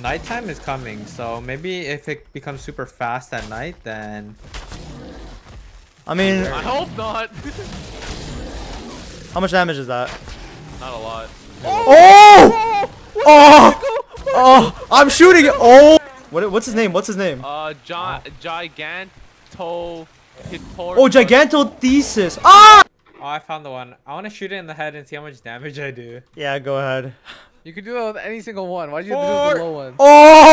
Nighttime is coming, so maybe if it becomes super fast at night, then I mean, I hope not. how much damage is that? not a lot. Oh! Oh! Oh! oh I'm shooting it! Oh! What, what's his name? What's his name? Uh, gi Giganto Oh, Oh, Gigantothesis! Ah! oh, I found the one. I want to shoot it in the head and see how much damage I do. Yeah, go ahead. You can do it with any single one. Why do you have to do it with the Four. low one? Oh!